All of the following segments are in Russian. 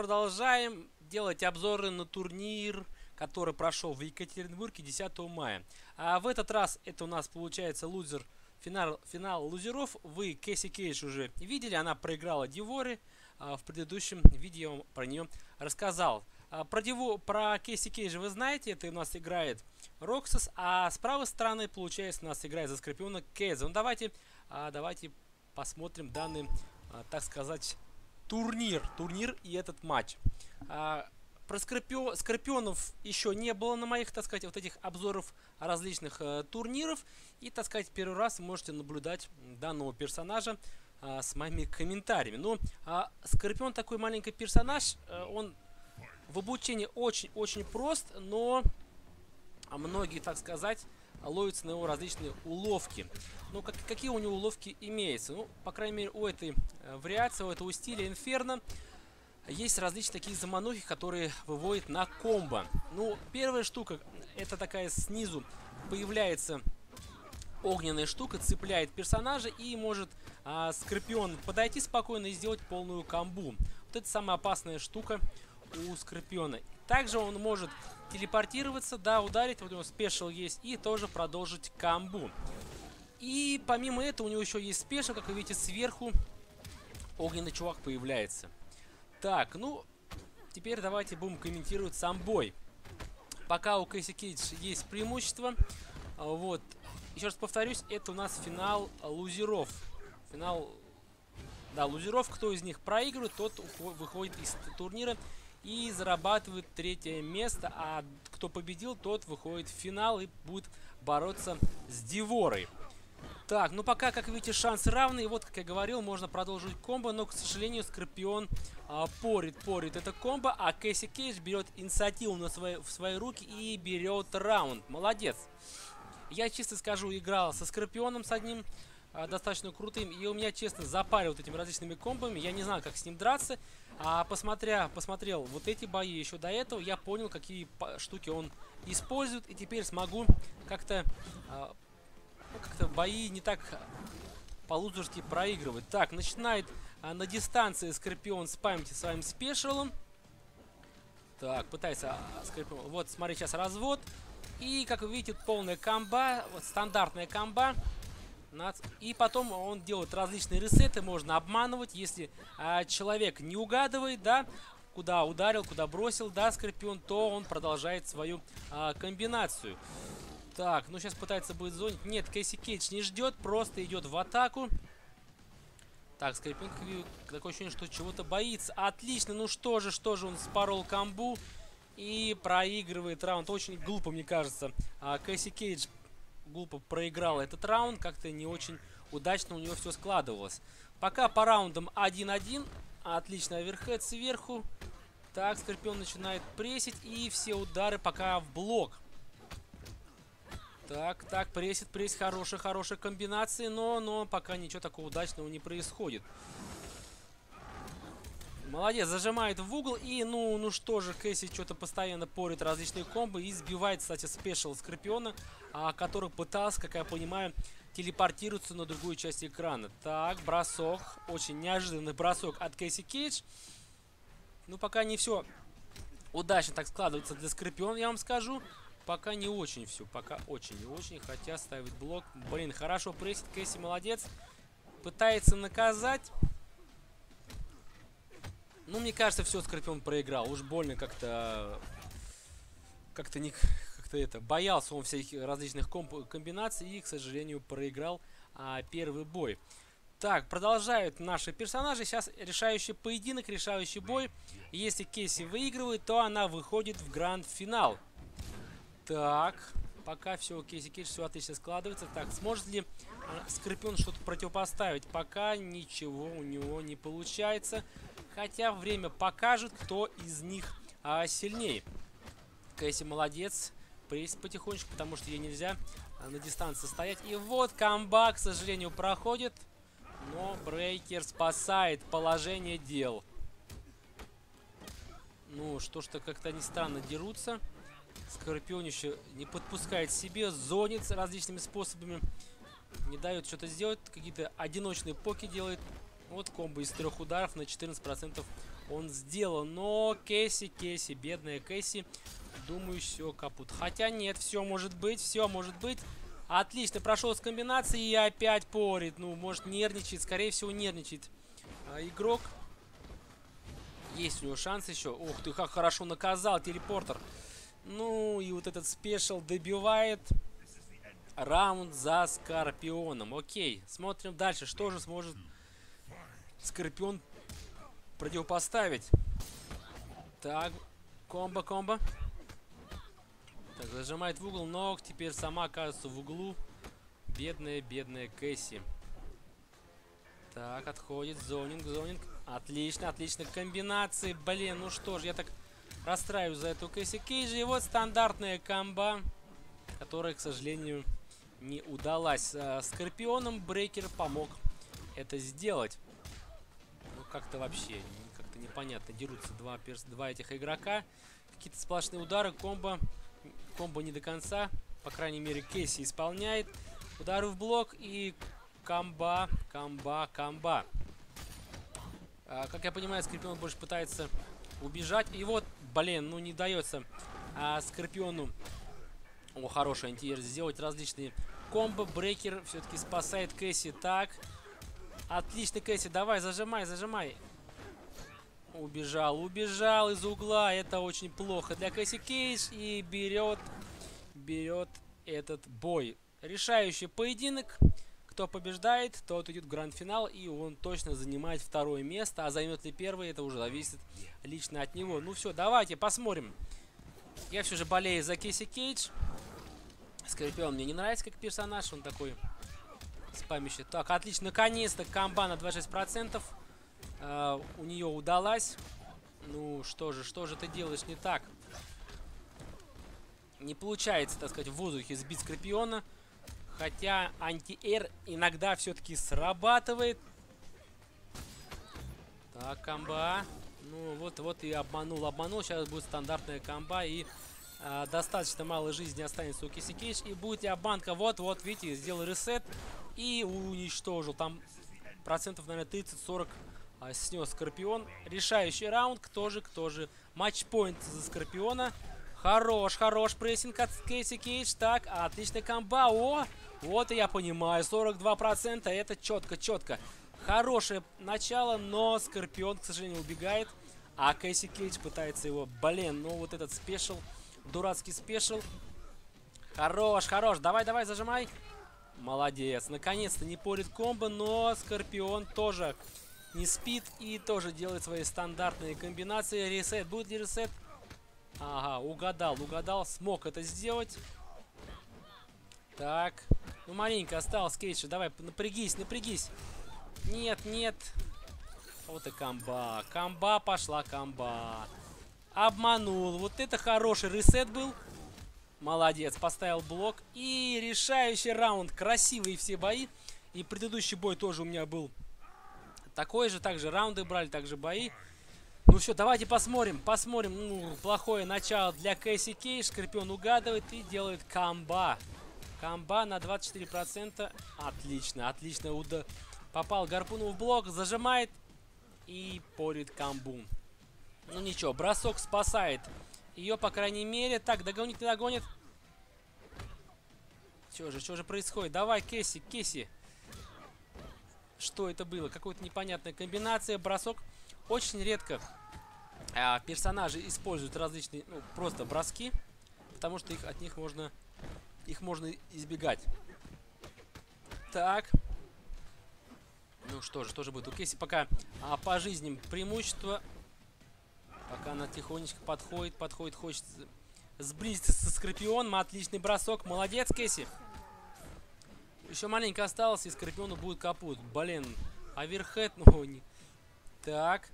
продолжаем делать обзоры на турнир, который прошел в Екатеринбурге 10 мая. А в этот раз это у нас получается лузер, финал, финал лузеров. Вы Кэсси Кейдж уже видели, она проиграла Диворе. А, в предыдущем видео я вам про нее рассказал. А, про, Диво, про Кейси Кейджа вы знаете, это у нас играет Роксас, а с правой стороны, получается, у нас играет за Скорпиона Кейдза. Ну давайте, а, давайте посмотрим данный, так сказать, турнир, турнир и этот матч. А, про Скорпио, Скорпионов еще не было на моих, так сказать, вот этих обзоров различных э, турниров. И, так сказать, первый раз можете наблюдать данного персонажа э, с моими комментариями. Ну, э, Скорпион такой маленький персонаж, э, он в обучении очень-очень прост, но многие, так сказать, ловятся на его различные уловки. Ну, как, какие у него уловки имеются? Ну, по крайней мере, у этой э, вариации, у этого стиля Инферно есть различные такие заманухи, которые выводят на комбо. Ну, первая штука, это такая снизу появляется огненная штука, цепляет персонажа и может а, Скорпион подойти спокойно и сделать полную комбу. Вот это самая опасная штука у Скорпиона. Также он может телепортироваться, да, ударить, вот у него special есть, и тоже продолжить комбу. И помимо этого у него еще есть special, как вы видите, сверху огненный чувак появляется. Так, ну, теперь давайте будем комментировать сам бой. Пока у Кэсси Кейдж есть преимущество, а, вот, еще раз повторюсь, это у нас финал лузеров. Финал, да, лузеров, кто из них проигрывает, тот выходит из турнира и зарабатывает третье место, а кто победил, тот выходит в финал и будет бороться с Диворой. Так, ну пока, как видите, шансы равны. И вот, как я говорил, можно продолжить комбо, но, к сожалению, Скорпион а, порит, порит это комбо, а Кэсси Кейдж берет инициативу на свои, в свои руки и берет раунд. Молодец. Я чисто скажу, играл со Скорпионом с одним, достаточно крутым, и у меня, честно, запаривают этими различными комбами. Я не знаю, как с ним драться. А посмотря, посмотрел вот эти бои еще до этого, я понял, какие штуки он использует. И теперь смогу как-то а, ну, как-то бои не так по-лузерски проигрывать. Так, начинает а, на дистанции Скорпион спамить своим спешалом. Так, пытается а, Скорпион. Вот, смотри, сейчас развод. И, как вы видите, полная комба, вот стандартная комба. И потом он делает различные ресеты, можно обманывать, если а, человек не угадывает, да, куда ударил, куда бросил, да, Скорпион, то он продолжает свою а, комбинацию. Так, ну сейчас пытается будет зонить. Нет, Кэсси Кейдж не ждет, просто идет в атаку. Так, Скорпион, такое ощущение, что чего-то боится. Отлично, ну что же, что же, он спорол камбу и проигрывает раунд. Очень глупо, мне кажется. А, Кэсси Кейдж глупо проиграл этот раунд. Как-то не очень удачно у него все складывалось. Пока по раундам 1-1. Отлично, оверхед сверху. Так, Скорпион начинает прессить. И все удары пока в блок. Так, так, прессит, прессит. Хорошие, хорошие комбинации. Но, но пока ничего такого удачного не происходит. Молодец, зажимает в угол. И, ну, ну что же, Кэсси что-то постоянно порит различные комбы. И сбивает, кстати, спешл Скорпиона, который пытался, как я понимаю, телепортироваться на другую часть экрана. Так, бросок. Очень неожиданный бросок от Кэсси Кейдж. Ну, пока не все удачно так складывается для Скорпиона, я вам скажу. Пока не очень все, пока очень не очень, хотя ставить блок. Блин, хорошо прессит, Кэсси молодец. Пытается наказать. Ну, мне кажется, все, Скорпион проиграл. Уж больно как-то... Как-то не... Как-то это... Боялся он всех различных комбинаций и, к сожалению, проиграл а, первый бой. Так, продолжают наши персонажи. Сейчас решающий поединок, решающий бой. Если Кейси выигрывает, то она выходит в гранд-финал. Так, пока все у Кейси все отлично складывается. Так, сможет ли а, Скорпион что-то противопоставить? Пока ничего у него не получается. Хотя время покажет, кто из них а, сильнее. Кэсси молодец. Потихонечку, потому что ей нельзя а, на дистанции стоять. И вот камбак, к сожалению, проходит. Но Брейкер спасает положение дел. Ну, что ж-то как-то они странно дерутся. Скорпионище не подпускает себе, зонит различными способами. Не дает что-то сделать. Какие-то одиночные поки делает. Вот комбо из трех ударов на 14% он сделал. Но Кэсси, Кэсси, бедная Кэсси, думаю, все капут. Хотя нет, все может быть, все может быть. Отлично, прошел с комбинацией и опять порит. Ну, может нервничает, скорее всего нервничает а, игрок. Есть у него шанс еще. Ух ты, как хорошо наказал телепортер. Ну, и вот этот спешл добивает раунд за Скорпионом. Окей, смотрим дальше. Что же сможет Скорпион противопоставить? Так, комбо-комбо. Так, зажимает в угол, но теперь сама оказывается в углу. Бедная, бедная Кэсси. Так, отходит. Зонинг, зонинг. Отлично, отлично. Комбинации. Блин, ну что ж, я так расстраиваюсь за эту Кэсси Кейджи. И вот стандартная комба, которая, к сожалению, не удалась. А, Скорпионом Брейкер помог это сделать. Как-то вообще, как-то непонятно. Дерутся два, перс два этих игрока. Какие-то сплошные удары, комбо. Комбо не до конца. По крайней мере, Кейси исполняет. Удары в блок и комба, комба, комба. А, как я понимаю, Скорпион больше пытается убежать. И вот, блин, ну не дается а, Скорпиону о, хороший антиэр. Сделать различные комбо. Брейкер все-таки спасает Кэсси. Так. Отлично, Кэсси. Давай, зажимай, зажимай. Убежал, убежал из угла. Это очень плохо для Кэсси Кейдж. И берет, берет этот бой. Решающий поединок. Кто побеждает, тот идет в гранд-финал, и он точно занимает второе место. А займет ли первое, это уже зависит лично от него. Ну все, давайте посмотрим. Я все же болею за Кейси Кейдж. Скорпион мне не нравится как персонаж, он такой спамище. Так, отлично, наконец-то комба на 26%. Э, у нее удалась. Ну, что же, что же ты делаешь не так? Не получается, так сказать, в воздухе сбить Скорпиона. Хотя анти-эр иногда все-таки срабатывает. Так, комба. Ну, вот, вот и обманул, обманул. Сейчас будет стандартная комба и а, достаточно мало жизни останется у Киси Кейдж. И будет обманка. Вот, вот, видите, сделал ресет и уничтожил. Там процентов, наверное, 30-40 а, снес Скорпион. Решающий раунд. Кто же, кто же. Матчпоинт за Скорпиона. Хорош, хорош прессинг от Кейси Кейдж. Так, отличная комба. О, вот и я понимаю. 42% это четко, четко. Хорошее начало, но Скорпион, к сожалению, убегает. А Кейси Кейдж пытается его... Блин, ну вот этот special Дурацкий special. Хорош, хорош. Давай, давай, зажимай. Молодец. Наконец-то не порит комбо, но Скорпион тоже не спит и тоже делает свои стандартные комбинации. Ресет. Будет ли ресет? Ага, угадал, угадал. Смог это сделать. Так. Ну, маленько осталось, Кейдж. Давай, напрягись, напрягись. Нет, нет. Вот и комба. Комба пошла, комба. Обманул. Вот это хороший ресет был. Молодец, поставил блок. И решающий раунд. Красивые все бои. И предыдущий бой тоже у меня был такой же. Также раунды брали, также бои. Ну все, давайте посмотрим. Посмотрим. Ну, плохое начало для Кэсси Кейдж. Скорпион угадывает и делает камба. Камба на 24%. Отлично, отлично. Уда... Попал гарпуну в блок, зажимает и порит камбу. Ну ничего, бросок спасает ее, по крайней мере. Так, догонит, не догонит. Что же, что же происходит? Давай, Кесси, Кесси. Что это было? Какая-то непонятная комбинация, бросок. Очень редко а, персонажи используют различные, ну, просто броски. Потому что их, от них можно, их можно избегать. Так. Ну что же, что же будет? У Кесси пока а, по жизням преимущество Пока она тихонечко подходит, подходит, хочет сблизиться со Скорпионом. Отличный бросок. Молодец, Кэсси. Еще маленько осталось, и Скорпиону будет капут. Блин, оверхед, ну не... Так.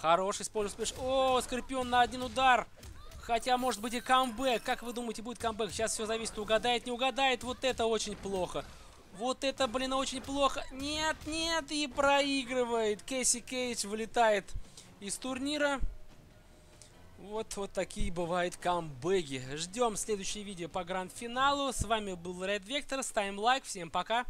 Хороший использует спеш. О, Скорпион на один удар. Хотя, может быть, и камбэк. Как вы думаете, будет камбэк? Сейчас все зависит, угадает, не угадает. Вот это очень плохо. Вот это, блин, очень плохо. Нет, нет, и проигрывает. Кэсси Кейдж вылетает из турнира. Вот, вот такие бывают камбэги. Ждем следующее видео по гранд-финалу. С вами был Red Vector. Ставим лайк. Всем пока.